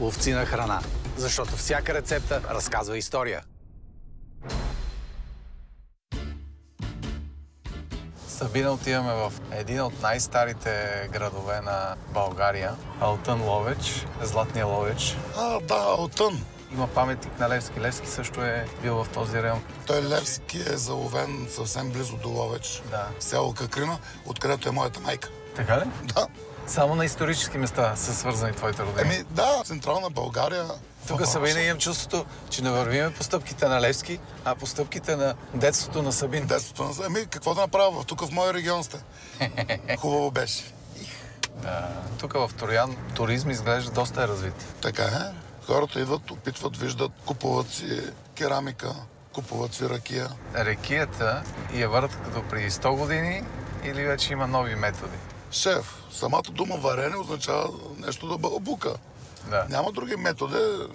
ловци на храна. Защото всяка рецепта разказва история. Сабина отиваме в един от най-старите градове на България. Алтън Ловеч, Златния Ловеч. А, да, Алтън. Има паметник на Левски. Левски също е бил в този район. Той Левски е заловен съвсем близо до Ловеч. Да. В село Какрина, откъдето е моята майка. Така ли? Да. Само на исторически места са свързани твоите родини. Еми, да, Централна България. Тук Сабина имам чувството, че не вървиме по стъпките на Левски, а по стъпките на детството на Сабин. Детството на... Еми, какво да направя? Тук в моя регион сте. Хубаво беше. Да. Тук в Троян туризм изглежда доста е развит. Така е. Хората идват, опитват, виждат, купуват си керамика, купуват си ракия. Рекията я върт като преди 100 години или вече има нови методи? Шеф, самата дума варене означава нещо да бълбука. Да. Няма други методи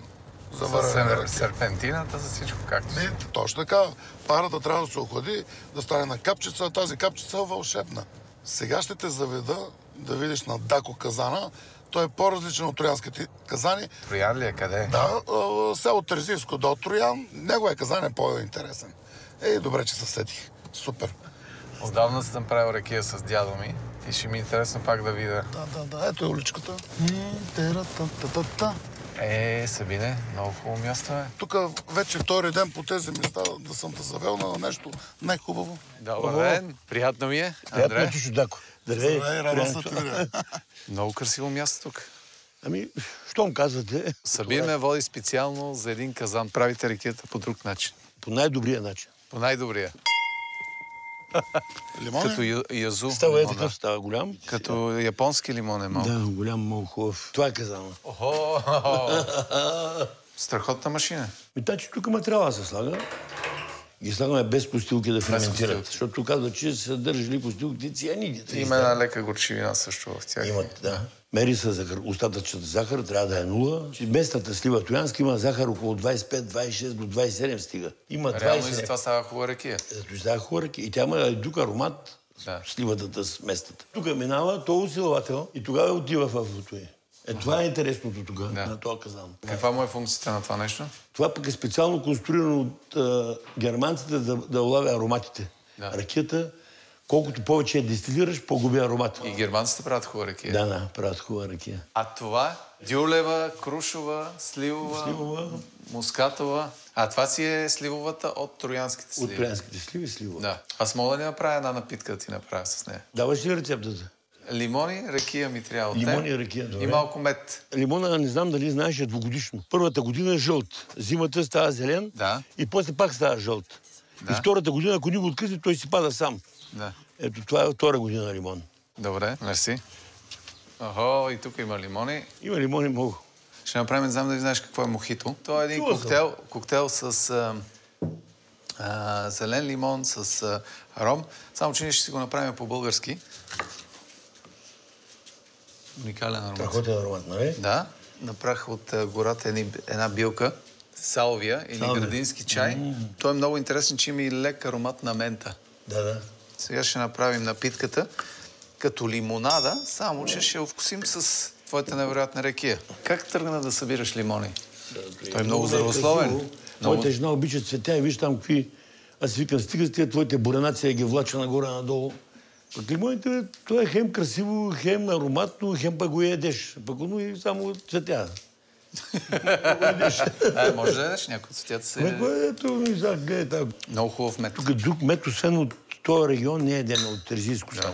за С варене. ракия. серпентината, с всичко както си. Точно така. Парата трябва да се охлади, да стане на капчица, а тази капчица е вълшебна. Сега ще те заведа да видиш на Дако казана. Той е по-различен от троянските казани. Троян ли е къде? Да, а, село Терзийско до Троян. Неговия казан е по-интересен. Ей, добре, че се сетих. Супер. Отдавна съм правил рекия с дядо ми и ще ми е интересно пак да видя. Да, да, да, ето е уличката. Е, Сабине, много хубаво място е. Тук вече втори ден по тези места да съм те завел на нещо най-хубаво. Добър ден, приятно ми е. Приятно е, Чучо Дако. Здравей. Здравей, много красиво място тук. Ами, щом казвате, Сабин ме води специално за един казан. Правите рекията по друг начин. по най-добрия начин. По най-добрия. Лимони? Като ю- язу. Става е такъв, става голям. Като японски лимон е малко. Да, голям, много хубав. Това е казано. Страхотна машина. Ми, та, че тук материала се слага. Ги слагаме без постилки да ферментират. Защото казва, че са държали постилките цианидите. Има една лека горчивина също в тях. Имат, да. Мери се захар. Остатъчната захар трябва да е нула. Местната слива Тоянска има захар около 25, 26 до 27 стига. Има Реално и 20. за това става хубава рекия. Зато става хубава ръка. И тя има друг аромат, Да. сливата с местата. Тук минава то усилвател и тогава отива в лутуи. Е, това е интересното тук, Да. на този казан. Каква му е функцията на това нещо? Това пък е специално конструирано от а, германците да, да улавя ароматите. Да. Ракията, колкото повече я дестилираш, по-губи аромат. И германците правят хубава рекия. Да, да, правят хубава ракия. А това? Дюлева, крушова, сливова, Сливова. мускатова. А това си е сливовата от троянските сливи. От троянските сливи слива. Да. Аз мога да ли направя една напитка да ти направя с нея? Даваш ли рецептата? Лимони, ракия ми трябва. Лимони и ракия, добре. И малко мед. Лимона, не знам дали знаеш, е двогодишно. Първата година е жълт, зимата става зелен Да. и после пак става жълт. Да. И втората година, ако ни го откъсне, той си пада сам. Да. Ето това е втора година лимон. Добре, мерси. Охо, и тук има лимони. Има лимони много. Ще направим, не знам дали знаеш какво е мохито. Това е един Чувал съм. коктейл, коктейл с а, а, зелен лимон, с а, ром. Само, че ние ще си го направим по-български. Уникален аромат. Страхотен аромат, нали? Да, направих от гората едни, една билка, салвия или Салвия. градински чай. Той е много интересен, че има и лек аромат на мента. Да, да. Сега ще направим напитката като лимонада, само че ще я вкусим с твоята невероятна рекия. Как тръгна да събираш лимони? Той е много здравословен. красиво. Много... Моята жена обича цветя и виж там какви... Аз викам, стига с тия твоите буренаци и ги влача нагоре-надолу. Пък лимоните, то е хем красиво, хем ароматно, хем пък го ядеш. Пък но и само цветя. А, може да ядеш някои от цветята се... Ме, кое, ето, гледай там. Много хубав мед. Тук друг мед, освен от този регион, не е един от Терзийско само.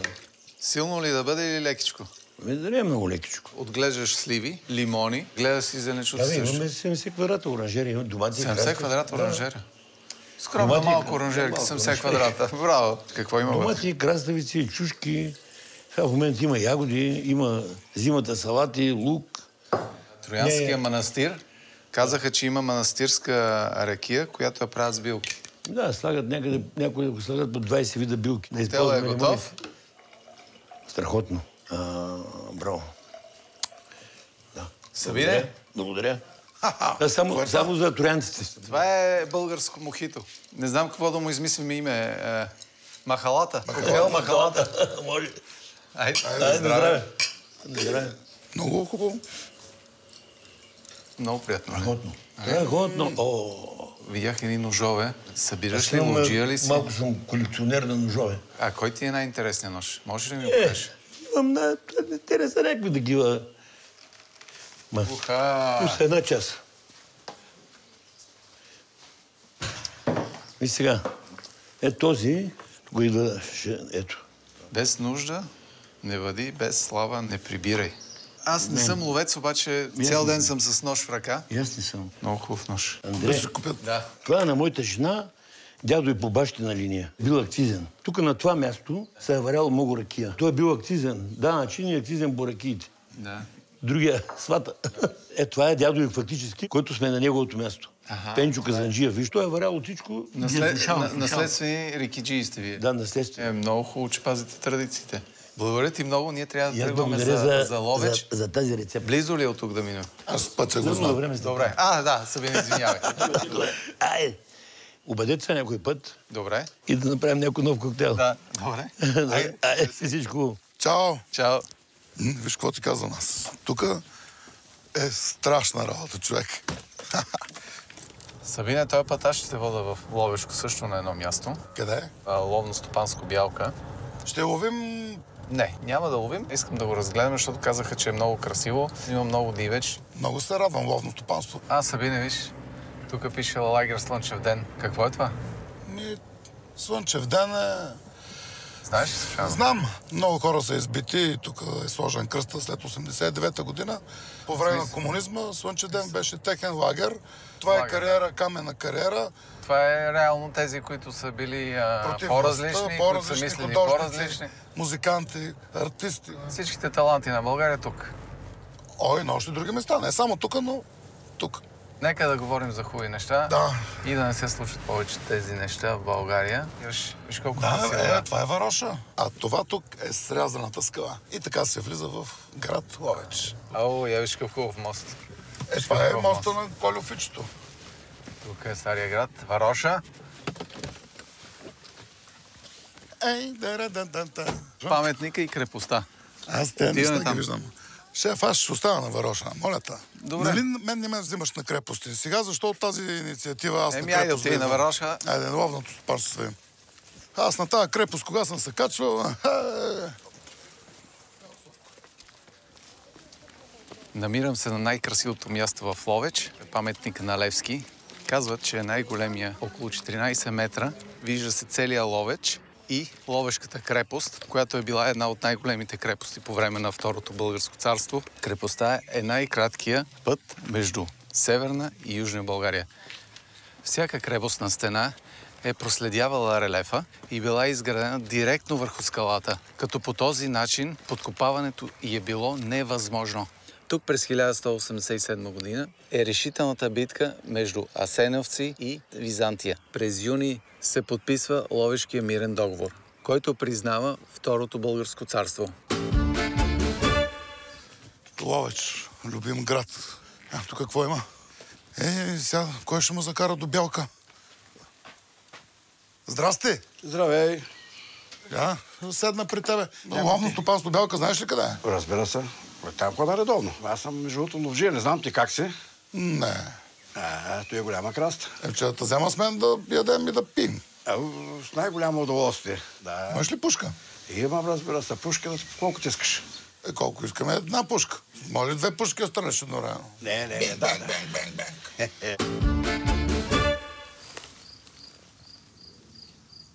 Силно ли да бъде или лекичко? Ме, да не е много лекичко. Отглеждаш сливи, лимони, гледаш си зеленчуци Да, бе, също. имаме 70 квадрата оранжери, имаме домати. 70 краставици. квадрата Да. Скромна Домати малко оранжерка, Малко 70 квадрата. Браво! Какво има? Домати, краставици, чушки. Сега в момента има ягоди, има зимата салати, лук. Троянския Не. манастир. Казаха, че има манастирска ракия, която я правят с билки. Да, слагат някъде, някои го слагат по 20 вида билки. Да Тело е готов. лимони. Страхотно. А, браво. Да. Сабине? Благодаря. Да, само, само за троянците. Това е българско мохито. Не знам какво да му измислим име. Е, махалата. Коктейл махалата. Може. Айде, на здраве. Здраве. Много хубаво. много приятно. Страхотно. Страхотно. О, Видях едни ножове. Събираш ли, имам, ловджия ли си? Малко съм колекционер на ножове. А кой ти е най-интересният нож? Можеш ли ми го Е, покажеш? имам на... Те не са някакви такива. Ма, Уха! Една част. И сега, е този, го идва, ще, ето. Без нужда не въди, без слава не прибирай. Аз не, съм ловец, обаче цял ден съм с нож в ръка. И аз не съм. Много хубав нож. Да Андре, си купят. Да. това е на моята жена, дядо е по бащина линия. Бил акцизен. Тук на това място се е варял много ракия. Той е бил акцизен. Данъчен и акцизен по ракиите. Да. Другия свата. Е, това е дядо и фактически, който сме на неговото място. Аха, Пенчо Казанджиев. Виж, той е варял от всичко. Наслед... На-. Наследствени рекиджии сте вие. Да, наследствено. Е, много хубаво, че пазите традициите. Благодаря ти много. Ние трябва да тръгваме за, за, за Ловеч. за, за тази рецепта. Близо ли е от тук да минем? Аз пътя го За знам. време Добре. А, да, Сабина, извинявай. Ай, обадете се някой път Добре. и да направим някой нов коктейл. Да, добре. Ай, ай, всичко. Чао! Чао. Виж какво ти казвам аз. Тук е страшна работа, човек. Сабина, този път аз ще те вода в Ловешко също на едно място. Къде е? Ловно-стопанско бялка. Ще ловим... Не, няма да ловим. Искам да го разгледаме, защото казаха, че е много красиво. Има много дивеч. Много се радвам ловно стопанство. А, Сабина, виж, тук пише лагер Слънчев ден. Какво е това? Ми, слънчев ден е... Знаеш ли, Сушано? Знам, много хора са избити, тук е сложен кръста след 89-та година. По време на комунизма Слънчев ден беше техен лагер. Това е Лагер. кариера, камена кариера. Това е реално тези, които са били а, по-различни, властта, които са мислили по-различни. музиканти, артисти. Всичките таланти на България тук. Ой, на още други места. Не само тук, но тук. Нека да говорим за хубави неща Да. и да не се случват повече тези неща в България. Виж, виж колко Да, е, е. това е Вароша. А това тук е срязаната скала. И така се влиза в град Ловеч. О, я виж какъв хубав мост. Е, това е моста на Колюфичето. Тук е Стария град. Вароша. Ей, да, да, да, да. Паметника и крепостта. Аз те не ги там. виждам. Шеф, аз ще остана на Вароша, моля те. Добре. Нали мен не ме взимаш на крепости? Сега защо от тази инициатива аз Еми, на айде, крепост отиди да на? Вароша. Айде, на ловното стопарство им. Аз на тази крепост, кога съм се качвал... е, Намирам се на най-красивото място в Ловеч, паметник на Левски. Казват, че е най-големия около 14 метра. Вижда се целия Ловеч и Ловешката крепост, която е била една от най-големите крепости по време на Второто българско царство. Крепостта е най-краткия път между Северна и Южна България. Всяка крепостна стена е проследявала релефа и била изградена директно върху скалата, като по този начин подкопаването й е било невъзможно. Тук през 1187 година е решителната битка между Асеновци и Византия. През юни се подписва Ловешкия мирен договор, който признава Второто българско царство. Ловеч, любим град. А, тук какво има? Е, сега, кой ще му закара до Бялка? Здрасти! Здравей! Я, седна при тебе. Ловно стопанство Бялка, знаеш ли къде е? Разбира се. Кой Там хода редовно. Аз съм между другото ловжия, не знам ти как си. Не. А, той е голяма краста. Е, че да взема с мен да ядем и да пим. А, с най-голямо удоволствие. Да. Имаш ли пушка? Имам, разбира се, пушка, колкото искаш. Е, колко искаме една пушка. Моля две пушки останеш едновременно. Не, не, не, да, да.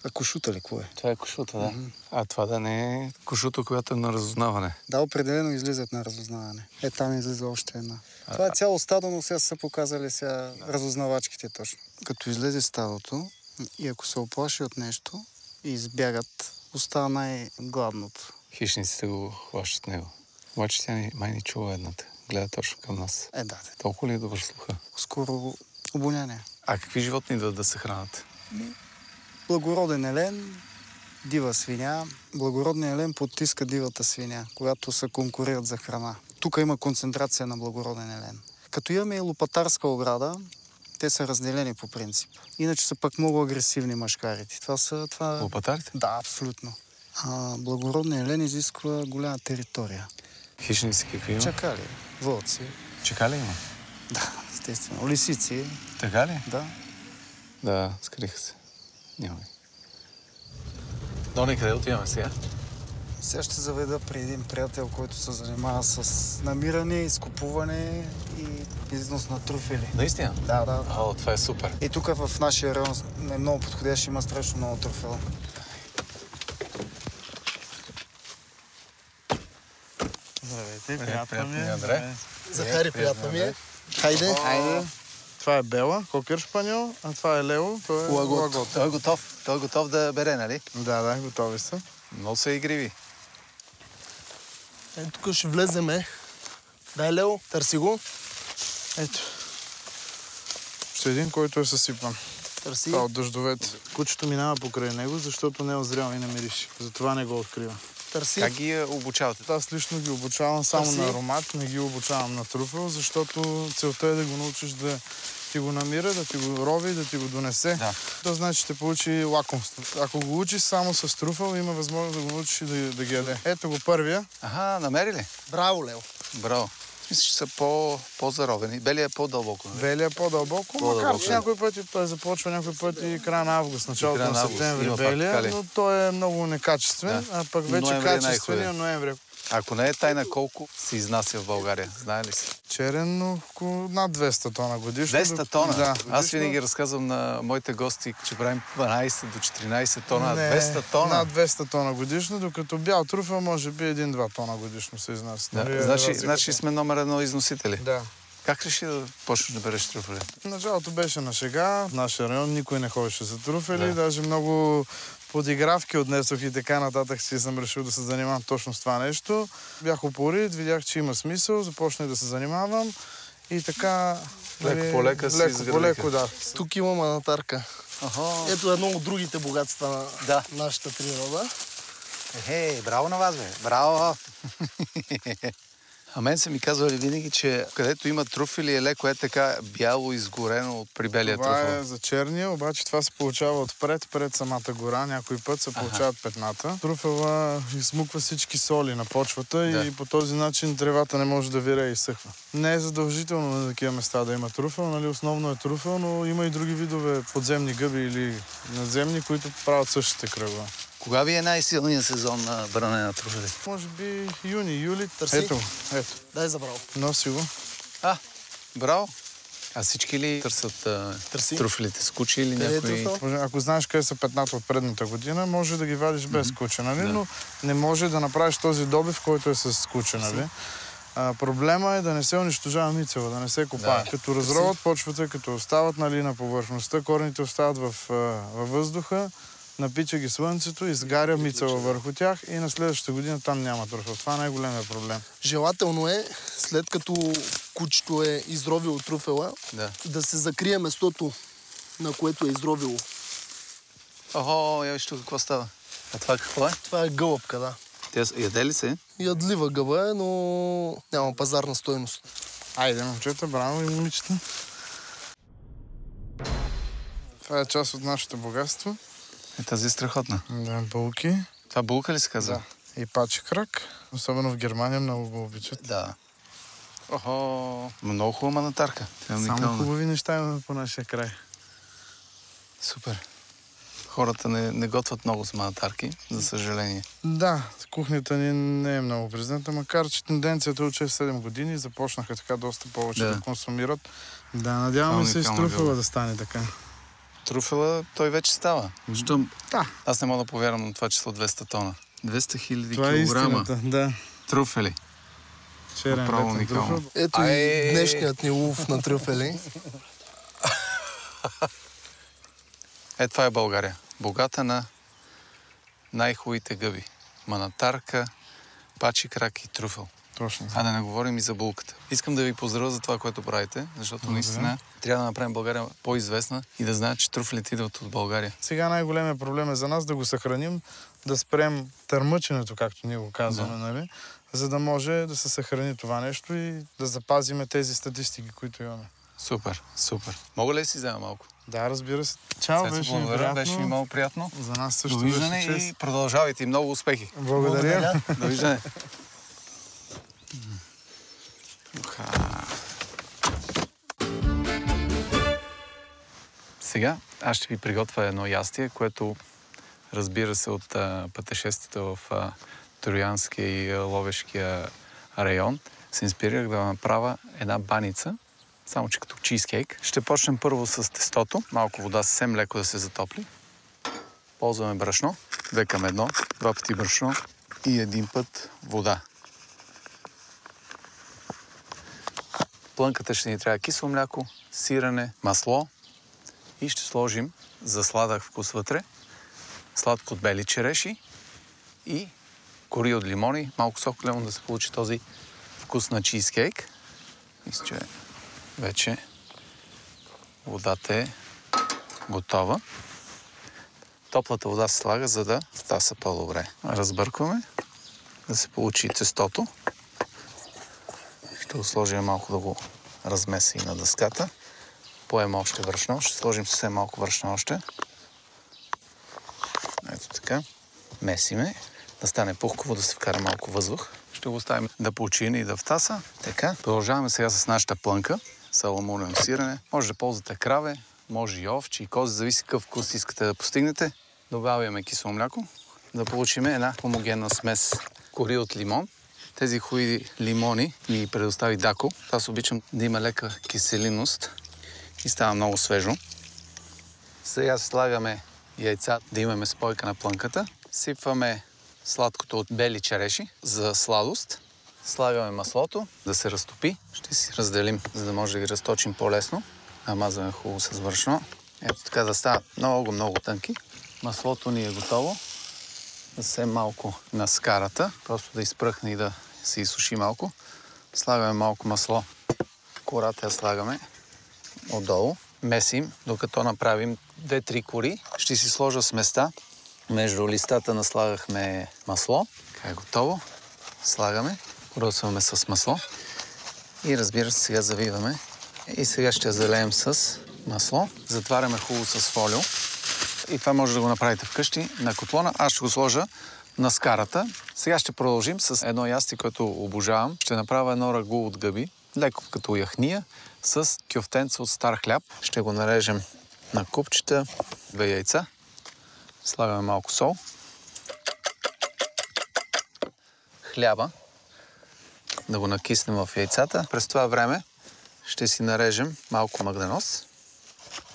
А кошута ли, какво е? Това е кошута, да. А това да не е кошута, която е на разузнаване. Да, определено излизат на разузнаване. Е, там излиза още една. Това е цяло стадо, но сега са показали сега разузнавачките точно. Като излезе стадото и ако се оплаши от нещо и избягат, остава най-гладното. Хищниците го хващат него. Обаче тя ни, май ни чува едната. Гледа точно към нас. Е, да, да. Толкова ли е добър слуха? Скоро обоняние. А какви животни идват да се хранят? Благороден елен, дива свиня. Благородният елен потиска дивата свиня, когато се конкурират за храна. Тук има концентрация на благороден елен. Като имаме и лопатарска ограда, те са разделени по принцип. Иначе са пък много агресивни мъжкарите. Това са... Това... Лопатарите? Да, абсолютно. А, благородният елен изисква голяма територия. Хищници какви има? Чакали, вълци. Чакали има? Да, естествено. Лисици, Така ли? да. Да, скриха се. Няма. ги. Дони, къде отиваме сега? Сега ще заведа при един приятел, който се занимава с намиране, изкупуване и износ на труфели. Наистина? Да, да. О, това е супер. И тук в нашия район е много подходящ, има страшно много труфела. Здравейте, приятно ми е. Андре. Захари, приятно ми е. Хайде. Хайде. Това е Бела, кокер шпаньол, а това е Лео, той е Лагот. лагот. Той е готов. Той е готов да бере, нали? Да, да, готови са. Много са игриви. Е, тук ще влеземе. Дай, Лео, търси го. Ето. Ще един, който е съсипан. Търси. Това от дъждовете. Кучето минава покрай него, защото не е озрял и не мирише. Затова не го открива. Търси. Как ги е, обучавате? Аз лично ги обучавам само Търси. на аромат, не ги обучавам на труфел, защото целта е да го научиш да ти го намира, да ти го рови, да ти го донесе. Да. То значи ще получи лакомство. Ако го учиш само с труфел, има възможност да го научиш и да, да ги яде. Ето го първия. Аха, намери ли? Браво, Лео. Браво. Мисля, че са по, по-заровени. Белия е по-дълбоко. нали? Белия е по-дълбоко, По-дълбоко, макар че някой той започва някой пъти края на август, началото на септември белия, но той е много некачествен, Да. а пък вече Ноември е качествения най-хубавия. ноември. Ако не е тайна, колко се изнася в България? Знае ли си? Черен, но около над 200 тона годишно. 200 тона? Да. Аз винаги разказвам на моите гости, че правим 12 до 14 тона. Не, 200 тона? Над 200 тона годишно, докато бял труфел може би 1-2 тона годишно се изнася. Нали е Да. Значи, значи сме номер едно износители. Да. Как реши да почнеш да береш трюфели? Началото беше на шега. В нашия район никой не ходеше за труфели. Даже много подигравки отнесох и така нататък си съм решил да се занимавам точно с това нещо. Бях упорит, видях, че има смисъл, започнах да се занимавам и така... Леко нали, по лека си леко изградиха. по леко, да. Тук има манатарка. Охо. Ето едно от другите богатства на Да. нашата природа. Хей, браво на вас, бе. Браво! А мен са ми казвали винаги, че където има труфели е леко е така бяло изгорено от прибелия Това труфел. е за черния, обаче това се получава отпред, пред самата гора. Някой път се получават петната. Труфела измуква всички соли на почвата Да. и по този начин тревата не може да вирее и изсъхва. Не е задължително на такива места да има труфел, нали? основно е труфел, но има и други видове подземни гъби или надземни, които правят същите кръгове. Кога ви е най-силният сезон на бране на труфели? Може би юни, юли. Търси. Ето, го, ето. Дай за браво. Носи го. А, браво! А всички ли търсят а, Търси. труфелите с куче или Къде е Ако знаеш къде са петната от предната година, може да ги вадиш без куче, нали? Но не може да направиш този добив, който е с куче, нали? А, проблема е да не се унищожава мицела, да не се копае. Да. Като разроват почвата, като остават нали, на повърхността, корените остават в, във въздуха, напича ги слънцето, изгаря мицела върху тях и на следващата година там няма труфел. Това е най-големия проблем. Желателно е, след като кучето е изровило труфела, Да. да се закрие местото, на което е изровило. Охо, я виж тук какво става. А това какво е? Това е гълъбка, да. Тя яде ли се? Ядлива гъба е, но няма пазарна стойност. Айде, момчета, браво и момичета. Това е част от нашето богатство. Е, тази е страхотна. Да, булки. Това булка ли се казва? Да. И пачи крак. Особено в Германия много го обичат. Да. Охо, много хубава манатарка. Тя е Само хубави неща имаме по нашия край. Супер. Хората не, не готвят много с манатарки, за съжаление. Да, кухнята ни не е много призната, макар че тенденцията е от 6-7 години започнаха така доста повече Да. да, консумират. Да, надяваме се и с Уникална труфела гъба. да стане така. Труфела, той вече става. Защо? Да. Аз не мога да повярвам на това число 200 тона. 200 хиляди Това е килограма истината. Да. труфели. Черен Направо уникално. Ето и днешният ни лов на трюфели. Е, това е България. Богата на най-хубавите гъби. Манатарка, пачи крак и труфел. Точно. А да не говорим и за булката. Искам да ви поздравя за това, което правите, защото наистина трябва да направим България по-известна и да знаят, че труфелите идват от България. Сега най-големият проблем е за нас да го съхраним, да спрем търмъченето, както ние го казваме, нали? за да може да се съхрани това нещо и да запазиме тези статистики, които имаме. Супер, супер. Мога ли да си взема малко? Да, разбира се. Чао, Цецо, беше благодаря, приятно. беше ми много приятно. За нас също Довиждане беше и продължавайте и много успехи. Благодаря. Довиждане. Уха. Сега аз ще ви приготвя едно ястие, което разбира се от пътешествията в а, Троянския и Ловешкия район, се инспирирах да направя една баница, само че като чизкейк. Ще почнем първо с тестото. Малко вода съвсем леко да се затопли. Ползваме брашно. Две към едно, два пъти брашно и един път вода. Плънката ще ни трябва кисело мляко, сирене, масло и ще сложим за сладък вкус вътре сладко от бели череши и кори от лимони, малко сок лимон да се получи този вкус на чизкейк. Мисля, че вече водата е готова. Топлата вода се слага, за да втаса по-добре. Разбъркваме да се получи тестото. Ще го сложим малко да го размеса и на дъската. Поема още вършно. Ще сложим съвсем малко вършно още. Ето така. Месиме. Да стане пухково, да се вкара малко въздух. Ще го оставим да почине и да втаса. Така. Продължаваме сега с нашата плънка. Саламурено сирене. Може да ползвате краве, може и овче и кози, зависи какъв вкус искате да постигнете. Добавяме кисело мляко, да получим една хомогенна смес кори от лимон. Тези хубави лимони ми предостави Дако. Аз обичам да има лека киселиност и става много свежо. Сега слагаме яйца, да имаме спойка на плънката. Сипваме сладкото от бели череши за сладост. Слагаме маслото да се разтопи. Ще си разделим, за да може да ги разточим по-лесно. Намазваме хубаво с вършно. Ето така да стават много, много тънки. Маслото ни е готово. Се малко на скарата, просто да изпръхне и да се изсуши малко. Слагаме малко масло. Кората я слагаме отдолу. Месим, докато направим 2-3 кори. Ще си сложа сместа. Между листата наслагахме масло. Така е готово. Слагаме. Поръсваме с масло. И разбира се, сега завиваме. И сега ще я залеем с масло. Затваряме хубаво с фолио. И това може да го направите вкъщи на котлона. Аз ще го сложа на скарата. Сега ще продължим с едно ясти, което обожавам. Ще направя едно рагу от гъби, леко като яхния, с кюфтенца от стар хляб. Ще го нарежем на купчета, две яйца. Слагаме малко сол. Хляба. Да го накиснем в яйцата. През това време ще си нарежем малко магданоз.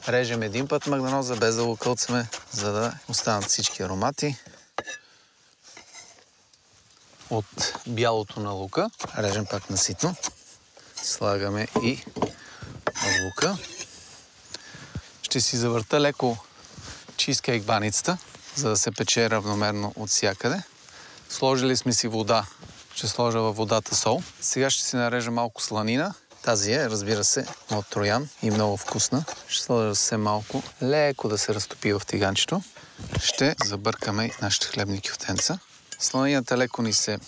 Режем един път магданоза, без да го кълцаме, за да останат всички аромати. От бялото на лука. Режем пак на ситно. Слагаме и лука. Ще си завърта леко чизкейк баницата, за да се пече равномерно от всякъде. Сложили сме си вода. Ще сложа във водата сол. Сега ще си нарежа малко сланина. Тази е, разбира се, от троян и много вкусна. Ще сложа се малко, леко да се разтопи в тиганчето. Ще забъркаме нашите хлебни кюфтенца. Сланината леко ни се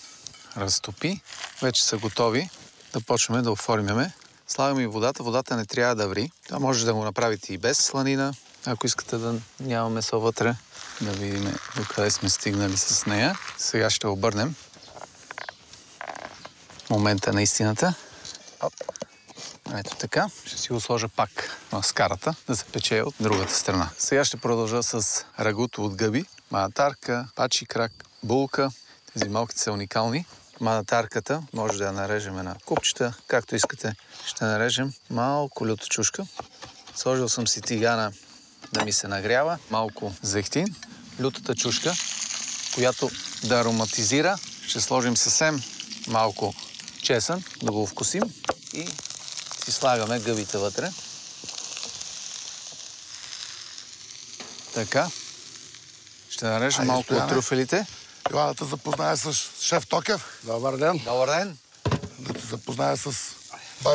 разтопи. Вече са готови да почваме да оформяме. Слагаме и водата. Водата не трябва да ври. Това може да го направите и без сланина. Ако искате да няма месо вътре, да видим докъде сме стигнали с нея. Сега ще обърнем момента на истината. Ето така. Ще си го сложа пак в скарата, да се пече от другата страна. Сега ще продължа с рагуто от гъби, манатарка, пачи крак, булка. Тези малките са уникални. Манатарката може да я нарежем на купчета, както искате. Ще нарежем малко люта чушка. Сложил съм си тигана да ми се нагрява. Малко зехтин. Лютата чушка, която да ароматизира. Ще сложим съвсем малко чесън, да го вкусим и си слагаме гъбите вътре. Така. Ще нарежем малко от трюфелите. Ела да те запозная с шеф Токев, Добър ден. Добър ден. да те запозная с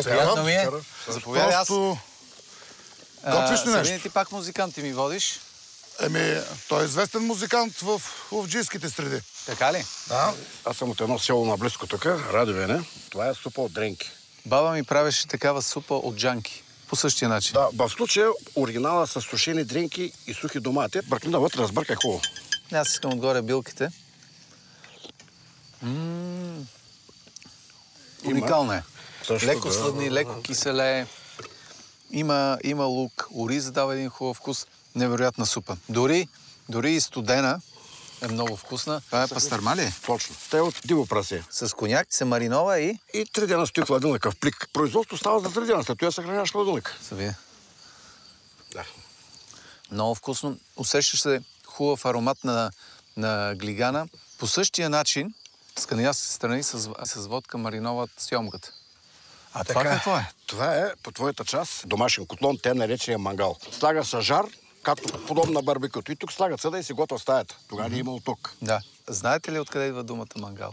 Приятно ми е. Заповядай аз. Просто готвиш ли нещо? Сабина, ти пак музикант ти ми водиш. Еми, той е известен музикант в ловджийските среди. Така ли? Да. Аз съм от едно село наблизко тук, Радовене. Това е супа от дренки. Баба ми правеше такава супа от джанки. По същия начин. Да, в случая оригинала с сушени дренки и сухи домати. Бъркни навътре, разбъркай хубаво. Аз искам отгоре билките. М, Уникална е. Също, леко да. сладни, леко киселе Има, има лук, ориз дава един хубав вкус. Невероятна супа. Дори, дори и студена е много вкусна. Това е пастърма ли? е? Точно. Те от диво прасе. С коняк се маринова и... И три дена стои в хладилника в плик. Производство става за три дена, след това съхраняваш в хладилник. Съвие. Да. Много вкусно. Усещаш се хубав аромат на, на глигана. По същия начин скандинавски страни с, с водка мариноват сьомката. А това Така. какво е? Това е по твоята част домашен котлон, те наречения мангал. Слага се жар, както подобно на барбекюто. И тук слагат съда и си готва стаята. Тогава не е имало тук. Да. Знаете ли откъде идва думата мангал?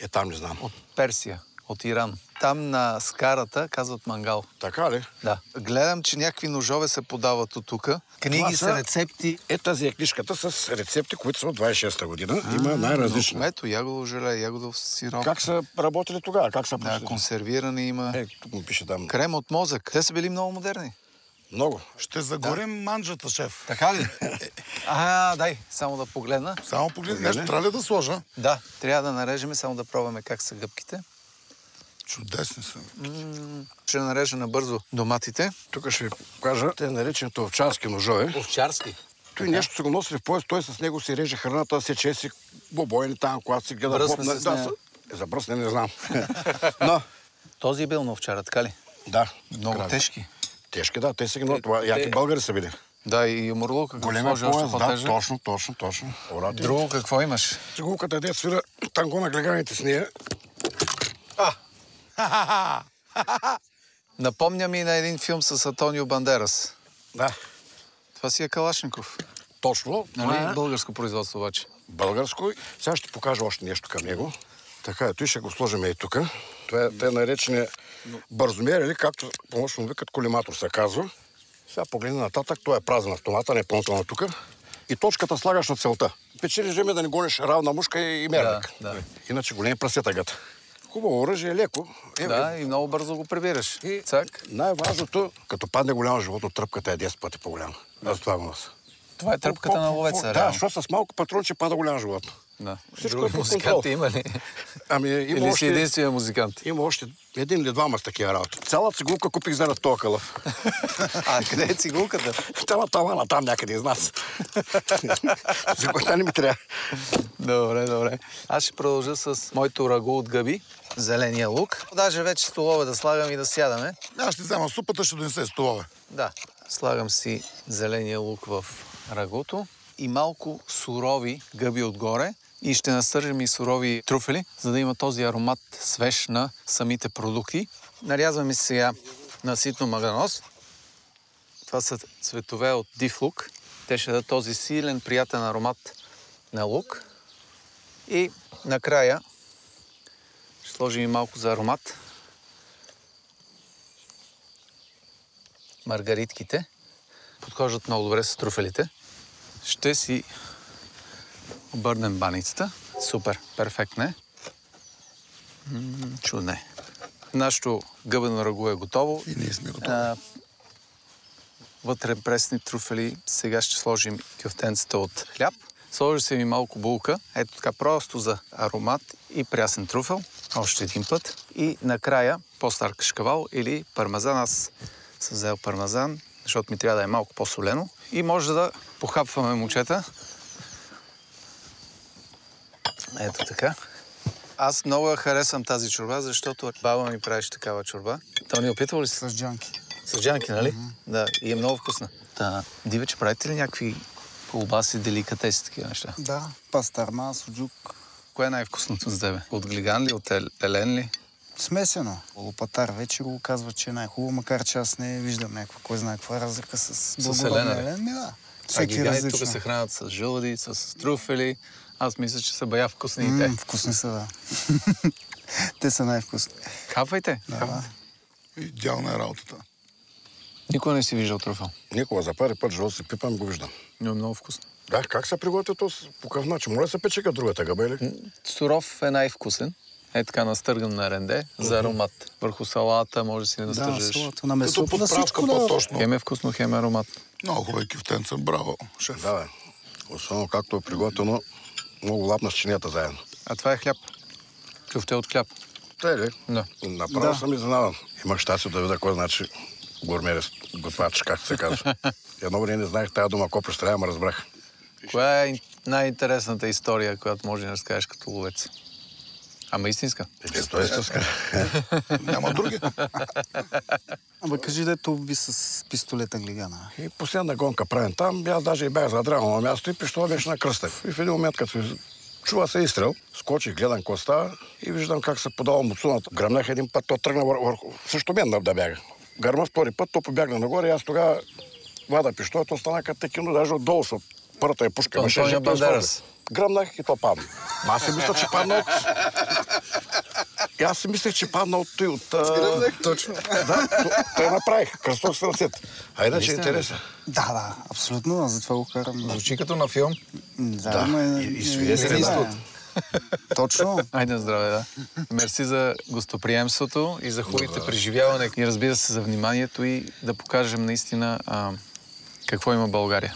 Е, там не знам. От Персия, от Иран. Там на скарата казват мангал. Така ли? Да. Гледам, че някакви ножове се подават от тук. Книги са, са- рецепти. Е, тази е книжката с рецепти, които са от 26-та година. Има най-различни. Ето, ягодово желе, ягодов сироп. Как са работили тогава? Как са да, консервирани има. Е, тук му пише там. Крем от мозък. Те са били много модерни. Много. Ще загорим манджата, шеф. Така ли? а, дай, само да погледна. Само погледни, нещо трябва ли да сложа? Да, трябва да нарежем, само да пробваме как са гъбките. Чудесни са. Ще нарежа набързо доматите. Тук ще ви покажа те наречените овчарски ножове. Овчарски. Той нещо са го носили в пояс, той с него си реже храната, сече си бобойни там, когато си гледа се с да, нея. с- е, За бръсне не знам. Но, Този е бил на овчара, така ли? да. Много край. тежки. Тежки, да, те са ги, но това яки те- българи са били. Да, и като Големия сложи още пояс, да, по-тежък. точно, точно, точно. Орати. Друго какво имаш? Цигулката е де свира танго на глеганите с нея. Напомня ми на един филм с Антонио Бандерас. Да, Това си е Калашников. точно. Нали? Е Българско производство обаче. българско. Сега ще покажа още нещо към него. Така е, той ще го сложим и тук. Това е те наречени бързомер или както помощно викат колиматор се казва. Сега погледни нататък, той е празен автомата, не е пълнително тук. И точката слагаш на целта. Печелиш време да не гониш равна мушка и мерник. Да, да. Иначе големи прасета гата. Хубаво оръжие, леко. Е, Да, и много бързо го прибираш. И най-важното, като падне голямо животно, тръпката е 10 пъти по-голяма. Аз това го нося. Това е тръпката на ловеца, Да, защото с малко патронче пада голямо животно. Да. Всичко Други е музиканти има ли? Ами има Или си още, единствения музикант? има още един или двама с такива работи. Цялата цигулка купих за този кълъв. А, къде е цигулката? На тавана, там някъде из нас. Цигулката не ми трябва. Добре, добре. Аз ще продължа с моето рагу от гъби, зеления лук. Даже вече столове да слагам и да сядаме. Аз ще взема супата, ще донесе столове. Да. Слагам си зеления лук в рагуто и малко сурови гъби отгоре. И ще настържим и сурови труфели, за да има този аромат свеж на самите продукти. Нарязваме сега на ситно маганос. Това са цветове от див лук. Те ще дадат този силен, приятен аромат на лук. И накрая ще сложим и малко за аромат. Маргаритките подхождат много добре с труфелите. Ще си обърнем баницата. Супер, перфектно е. Чудно е. Нашето гъбено рагу е готово. И ние сме готови. А, вътре пресни труфели. Сега ще сложим кюфтенцата от хляб. Сложи се ми малко булка. Ето така, просто за аромат и прясен труфел. Още един път. И накрая по-стар кашкавал или пармезан. Аз съм взел пармезан, защото ми трябва да е малко по-солено. И може да похапваме мочета. Ето така. Аз много я харесвам тази чорба, защото баба ми правиш такава чорба. То ни опитвал ли си? С джанки. С джанки, нали? Да, и е много вкусна. Та, дивече, правите ли някакви колбаси, деликатеси, такива неща? Да, пастарма, суджук. Кое е най-вкусното за тебе? От глиган ли, от ел- елен ли? Смесено. Лопатар вече го казва, че е най-хубаво, макар че аз не виждам някаква, кой знае каква разлика с ли? елен. Да. А Всеки гигани тук се хранят с жълди, с труфели. Аз мисля, че са бая вкусни и те. М, вкусни са, да. Те са най-вкусни. Капвайте. Да, капвайте. Идеална е работата. Никога не си виждал труфел. Никога за първи път живота си пипам го виждам. Но е много вкусно. Да, как се приготвя то? По какъв начин? Моля да се пече като другата гъба или? Суров е най-вкусен. Е така настърган на ренде за аромат. Върху салата може да си не Да, настържиш. салата на Като месото, на подправка да. по-точно. Хем е вкусно, хем е аромат. Много хубави кифтенца. Браво, шеф. Да, бе. Особено както е приготвено, много лапна с чинията заедно. А това е хляб. Кюфте от хляб. Те ли? Да. Направо Да. съм изненадан. Имах щастие да видя кой значи гурмери, готвач, както се казва. Едно време не знаех тази дума, копреш трябва, ама разбрах. Коя е най-интересната история, която може да разкажеш като ловец? Ама истинска. Е, то е истинска. Няма други. Абе, кажи дето ви с пистолета глигана. И последна гонка правим там, аз даже и бях задрал на място и пиштола беше на кръстев. И в един момент, като чува се изстрел, скочих, гледам какво става и виждам как се подава муцуната. Гръмнах един път, то тръгна вър- върху, също мен да, бяга. Гърма втори път, то побягна нагоре и аз тогава вада пиштола, то стана като текино, даже отдолу, защото първата е пушка. Имаше Антонио Бандерас. Гръмнах и то падна. Ма аз си мисля, че падна от... И аз си мислех, че падна от той, от... а, Точно. Да, то- той направих. Кръстох се ръцете. А иначе е интересен. Да, да, абсолютно, аз затова го карам. Звучи като на филм. да, Да, ма, и- и свидетели, да, да. Точно. Айде на здраве, да. Мерси за гостоприемството и за хубавите преживяване. И разбира се за вниманието и да покажем наистина а, какво има България.